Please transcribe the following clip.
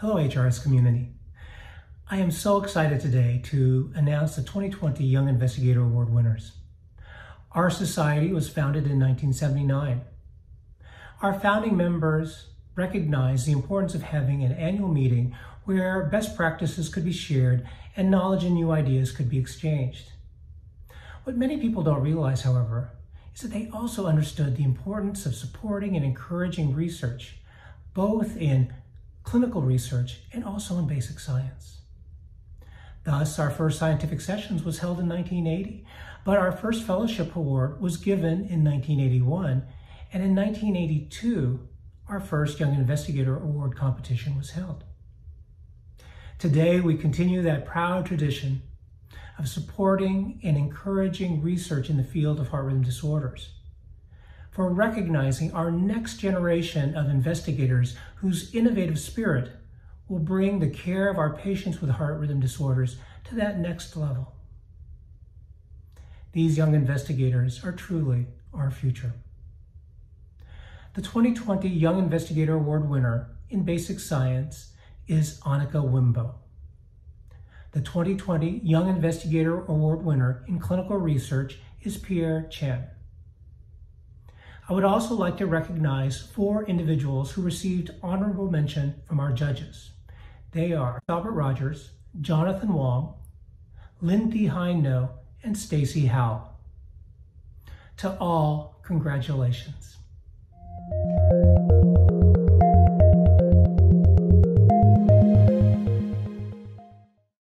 HRS community. I am so excited today to announce the 2020 Young Investigator Award winners. Our society was founded in 1979. Our founding members recognized the importance of having an annual meeting where best practices could be shared and knowledge and new ideas could be exchanged. What many people don't realize, however, is that they also understood the importance of supporting and encouraging research, both in clinical research and also in basic science. Thus, our first scientific sessions was held in 1980, but our first fellowship award was given in 1981, and in 1982, our first Young Investigator Award competition was held. Today, we continue that proud tradition of supporting and encouraging research in the field of heart rhythm disorders, for recognizing our next generation of investigators whose innovative spirit will bring the care of our patients with heart rhythm disorders to that next level. These young investigators are truly our future. The 2020 Young Investigator Award winner in Basic Science is Annika Winbo. The 2020 Young Investigator Award winner in Clinical Research is Pierre Qian. I would also like to recognize four individuals who received honorable mention from our judges. They are Albert Rogers, Jonathan Wong, Lindy Hino, and Stacy Howe. To all, congratulations.